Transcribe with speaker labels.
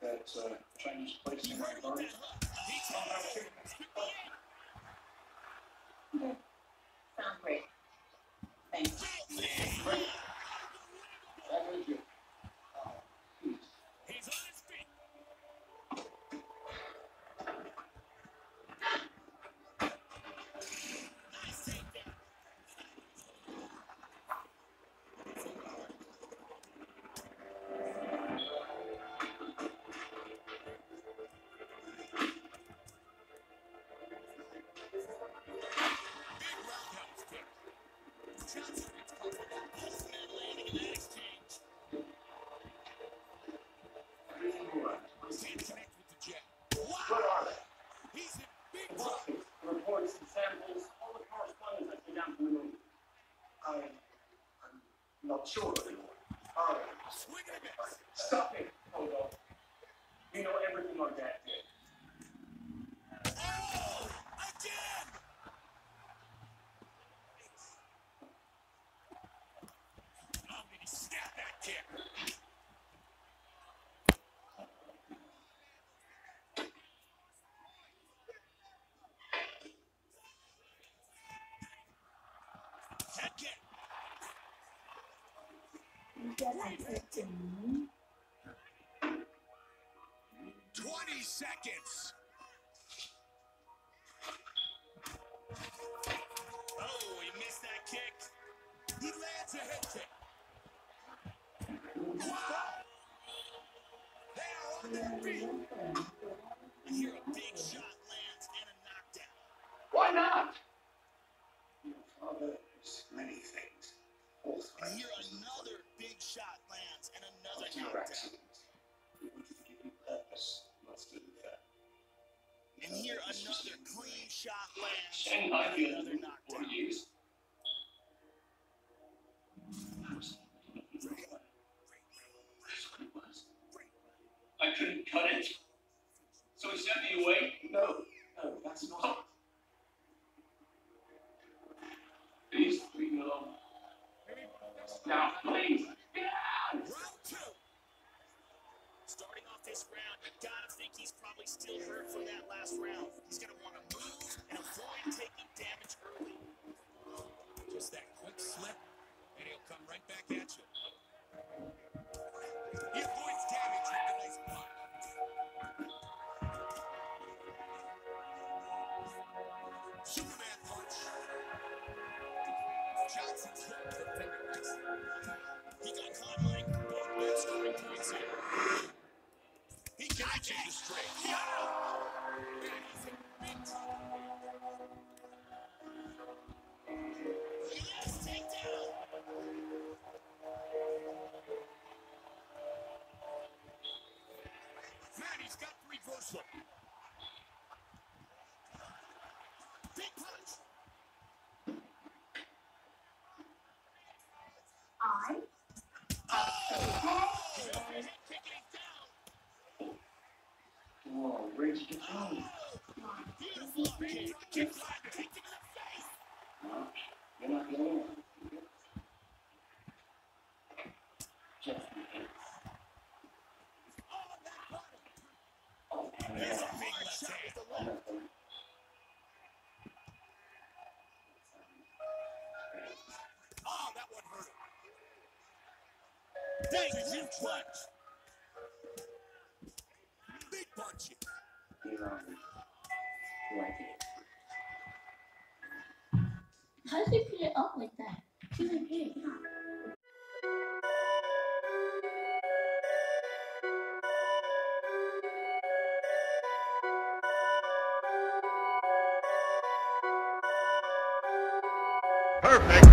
Speaker 1: that uh,
Speaker 2: Chinese place in my Yeah,
Speaker 1: Sounds great. Thanks. Samples, all the correspondence that's down from the room. I, I'm not sure anymore. All right.
Speaker 2: Swing and a miss.
Speaker 1: Stop it, Odo. You know everything our dad did.
Speaker 2: Oh! Again! Oh, did he snap that kick? Head kick. 20 seconds. Oh, he missed that kick. He lands a head kick. Wow! They are on their feet. A big shot lands and a knockdown.
Speaker 1: Why not? Your father is many
Speaker 2: here another clean shot lands
Speaker 1: Shanghai
Speaker 2: and
Speaker 1: field
Speaker 2: another
Speaker 1: for
Speaker 2: knockdown.
Speaker 1: years. That was That's what it was. I couldn't cut it. So he sent me away? No, no, that's not it. Please leave me alone. Now, please.
Speaker 2: Think he's probably still hurt from that last round. He's gonna want to move and avoid taking damage early. Just that quick slip, and he'll come right back at you. He avoids damage with the nice block. Superman punch. Johnson's hook he's got the reversal. Big punch.
Speaker 3: I
Speaker 2: Oh! Kicking.
Speaker 1: Whoa, where'd you get from?
Speaker 2: Beautiful kick. Kick flat. Kick to the face.
Speaker 1: No, you're not the only one. Just in case.
Speaker 2: Oh, that body.
Speaker 1: Oh,
Speaker 2: There's a
Speaker 1: yeah.
Speaker 2: big left hand.
Speaker 1: I'm not the-
Speaker 2: Oh, that one hurt him. Dangerous punch. Big punch.
Speaker 3: How does he put it up like that? He's like, hey,
Speaker 4: Perfect.